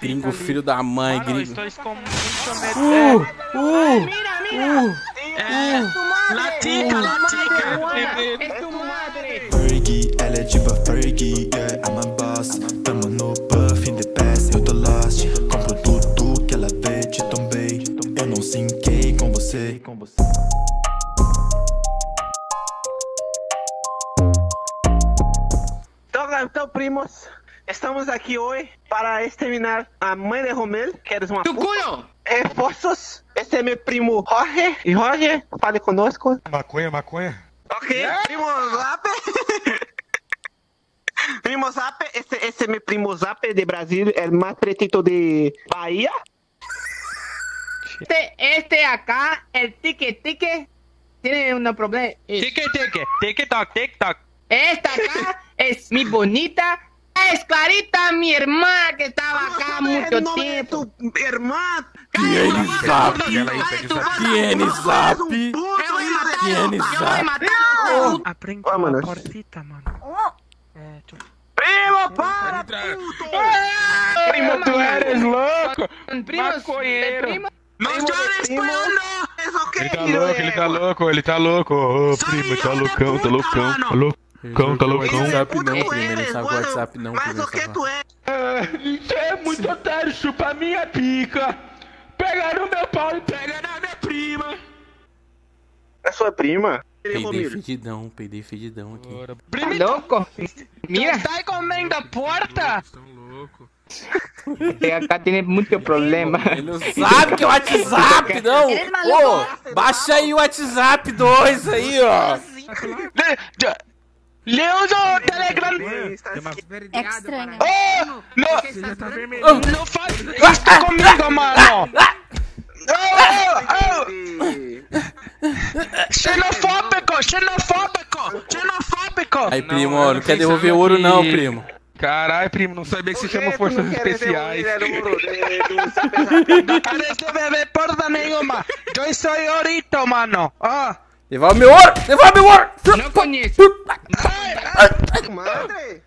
Gringo, filho da mãe, Mano, gringo. mucho med- Uh, uh, uh. Es tu madre. La chica, la chica. Marihuana, Es tu madre. Fergie, ela é tipo a Fergie, yeah, I'm a boss. Tamo no puff, in the past, eu tô lost. Compro tudo que ela vê, te tombei. Eu não sinquei com você. Então, então, primos, estamos aqui hoje para exterminar a mãe de Romel, que eres uma Tu puta. culo. Reforços. Este é meu primo Jorge. E Jorge, fale conosco. Maconha, maconha. Ok, primo Zap. primo Zap, este, este é meu primo Zap de Brasil, el más pretito de Bahia. Este, este acá, el tique tique, tiene un problema. Tique, tique. TikTok, TikTok. Esta acá es mi bonita es Clarita, mi hermana, que estaba acá mucho tiempo. De tu hermana. Tiene sapi. Tiene sapi. Tiene sapi. Aprende una portita, mano. Eh, é, tu... Primo, para, puto! É, primo, tu eres louco! Primo, maconheiro! Primo, não chores, que Ele tá louco, ele tá louco, ele tá louco! Ô, oh, primo, tá loucão, tá loucão, tá louco! Loucão, tá loucão. WhatsApp Puta, não, tu primo. Ele sabe. WhatsApp não, Mas primo. o que ele tu é? Você é muito otário, chupa minha pica. Pegaram meu pau e pega na minha prima. É sua prima? Peidei fedidão, peidei fedidão aqui. Tá louco. Mira, Está comendo a porta? este acá tiene mucho problema. Ele não sabe que é o WhatsApp, não! Ô, baixa aí o WhatsApp 2 aí, ó! Leandro, Telegram! Assim. É estranho. Oh, não, tá não tá faz isso comigo, mano! Xenofóbico, xenofóbico, xenofóbico! Aí, primo, não, quer devolver ouro não, primo. Caralho, primo, não sabia que se chama Forças Especiais. Não quero devolver porra nenhuma. Eu sou Orito, mano. Ó. Oh. Devolve meu ouro! Devolve meu ouro! Conozco. Madre!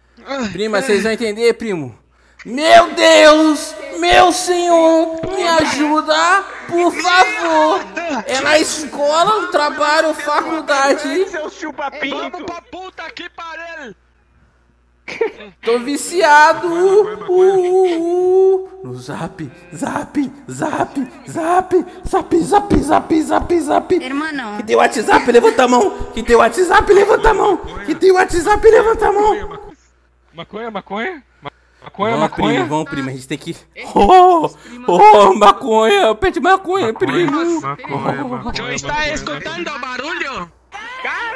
Prima, vocês vão entender, primo. Meu Deus! Meu senhor! Me ajuda, por favor! É na escola, no trabalho, faculdade. Seu chupa-pinto! Vamos pra puta que pariu. Tô viciado! Uh, uh, uh. No zap, zap, zap, zap, zap, zap, zap, zap, zap. Irmão, Que tem WhatsApp, levanta a mão! Que tem WhatsApp, levanta a mão! Que tem WhatsApp, levanta a mão! Maconha, maconha. Ma- Maconha, Vamos, primo, maconha. vamos, primo, a gente tem que. Oh, oh, maconha, pede maconha, primo. Maconha, maconha. Está escutando barulho. Tique tique, cálmate.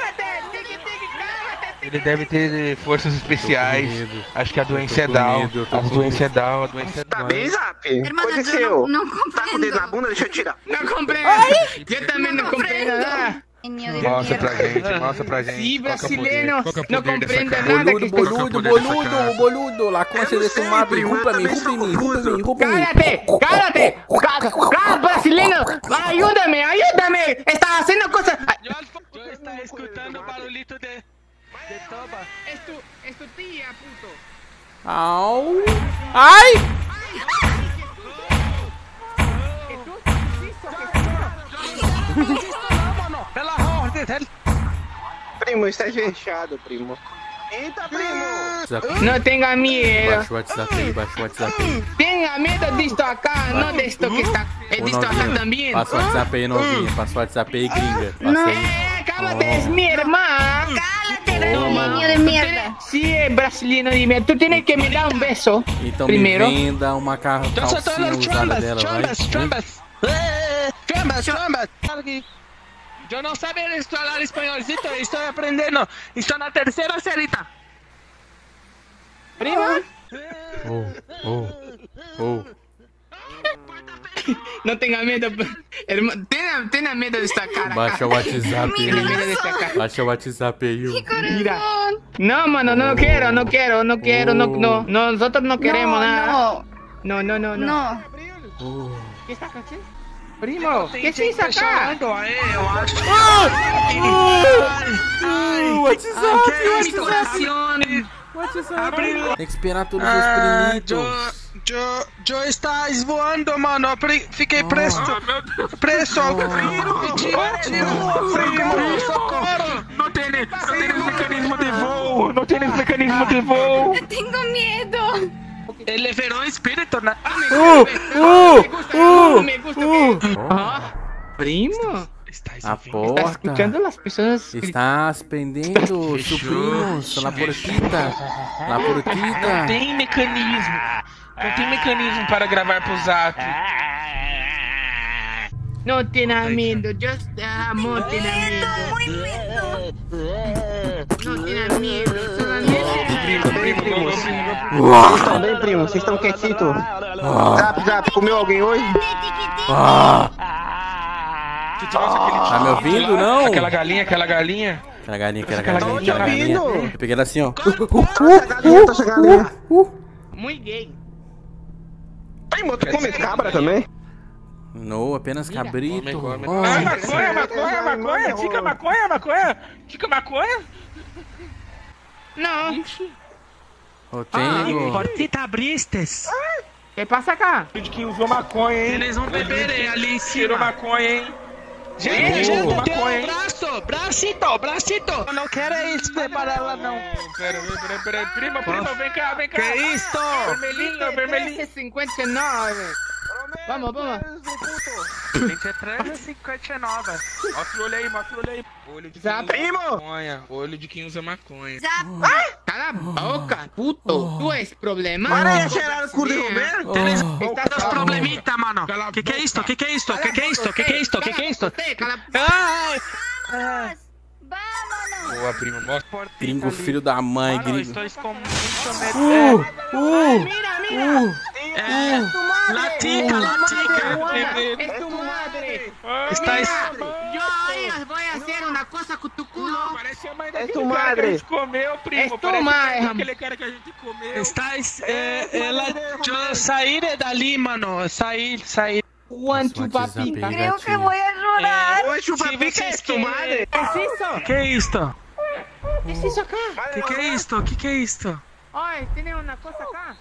Ele deve ter forças especiais. Acho que a doença é, é Down. A doença é tá Down, a doença é Down. Tá bem, Zap? Irmã, Aconteceu. Não, não compreendo. Tá com o dedo na bunda, deixa eu tirar. Não compreendo. Ai? Eu também não, não compreendo. compreendo. Mostra pra gente, mostra pra gente. Sim, brasileiro, não compreenda nada boludo, boludo, boludo, boludo, lá com você rupa-me, rupa-me, culpa-me. rupa-me. Cálate, cálate. Cállate, cállate, cállate, brasileiro, ajude-me. Está fazendo coisas. Yo, está escutando o barulhito de de toba. Es tu, es tu tía, puto. Au. Ai! Pela ordem. Primo, está fechado, primo. Eita, primo! No tenga miedo. Baixa o WhatsApp aí, baixa o WhatsApp aí. Tenga miedo de esto acá, no de esto que está. Es de Ô, esto acá novinha, también. Passa o WhatsApp aí, novinha. Passa o WhatsApp aí, gringa. Passa aí. Eh, cálmate, es mi hermana. Genio de mierda. Sí, es brasileño, dime. Tú tienes que me dar un beso. Então me venda uma calcinha usada dela, vai. Eh, Chambas, chambas. Yo no sabía hablar españolcito, estoy aprendiendo. Estoy en la tercera cerita. Prima, Oh, oh, oh. no tenga miedo. Hermano, tenga, tenga miedo de esta cara. Baixa o WhatsApp aí. Baixa o WhatsApp aí. Mira. No, mano, no quiero, no quiero, no quiero, no, no, no, nosotros no queremos no, nada. No, no, no, no. No. Oh. ¿Qué está che? Primo, ¿qué se hizo acá? Eu acho. Uh, WhatsApp, Que situação. WhatsApp. Tem que esperar todos os Ah, primitos. Joe, Joe está voando, mano. Fiquei preso. Preso. Tira, tira. Primo, socorro. Não tem, não tem mecanismo de voo. Não tem mecanismo de voo. Eu tenho medo. Ele virou um espírito, né? Uh, uh, me gusta uh. que- Ah, primo. A Está porta escuchando as pessoas está pendendo suprinos na portita. Na portita. Tem mecanismo. Não tem mecanismo para gravar pro Zap. No tenha medo, just amor, tenha medo. Muito medo. No tenha medo, solamente. Primo, primo, primo. Vocês estão bem, primo? Vocês estão quietitos? Zap, zap, comeu alguém hoje? Ah, tá me ouvindo, não? Aquela galinha, aquela galinha. Aquela galinha, aquela galinha, galinha. aquela galinha. ouvindo. Eu peguei ela assim, ó. Galinha. Muy gay. Primo, tu come cabra também? Não, apenas cabrito. come. Ah, Ai, maconha, maconha, maconha. Tica maconha, maconha. Tica maconha. No, eu tenho. Portita abristes. ¿qué pasa acá? De quem usou maconha, hein? Eles vão beber hein, ali em Tirou cima. maconha, hein? Gente, gente, maconha, um hein? Bracito, bracito. Eu não quero isso preparar ela não. Pera, pera, pera, pera. Prima, prima, vem cá, vem cá. Que isto? Vermelhinho, vermelhinho. 1359. Vamos, vamos. 23,59. Mostra o olho aí, mostra o olho aí. Olho de usa Primo! maconha. Olho de quem usa maconha. Zap. Cala a boca, puto. Tú es problema. Para de cheirar o cu de Romero. Estás dos problemitas, mano. Que que é isto? Que que é isto? Que que é isto? Que que é isto? Que que é isto? Cala Ai! Vámonos. Boa, prima, mostra. Gringo, filho da mãe, Mano, gringo. estou com muito medo. Uh, uh, Mira, mira. uh. É, latica, latica. Es tu madre. Está es- Yo ahora voy a hacer una cosa con tu culo. Parece a mãe É daquele tu cara que a madre. gente comeu, primo. É tu Parece mãe, aquele cara que a gente comeu. Estás, é, ela, eu sair dali, mano. Sair, sair. One to WhatsApp papica. aí, Creo que gatinho. voy a llorar. Oi, chupapica, é tu madre? ¿Qué es eso? Que é isto? ¿Qué es eso acá? Que que é isto? Que que é isto? Ay, tiene una cosa acá.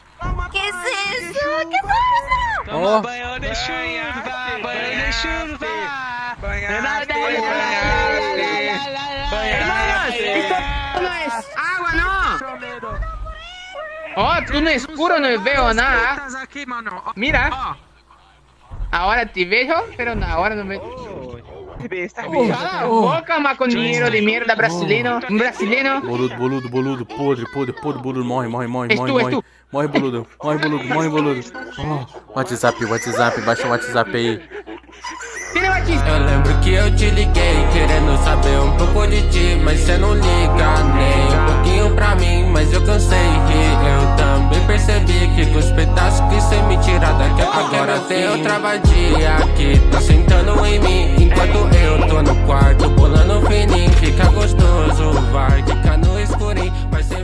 ¿Qué es eso? ¿Qué es eso? Toma Ó. banho de chuva, banho de chuva. Banhaste, Hermanos, esto no es agua, no. Oh, tú no es oscuro, no veo nada. Mira. Ahora te veo, pero ahora no me... Besta, Cala a boca, maconheiro de merda brasileiro. Um brasileiro. Boludo, boludo, boludo, podre, podre, podre, boludo, morre, morre, morre, morre, morre. Morre, boludo, morre, boludo, morre, boludo. Oh, WhatsApp, WhatsApp, baixa o WhatsApp aí. Eu lembro que eu te liguei querendo saber um pouco de ti Mas cê não liga nem um pouquinho pra mim Mas eu cansei tem outra vadia que tá sentando em mim. Enquanto eu tô no quarto bolando fininho Fica gostoso, vai ficar no escurinho Vai ser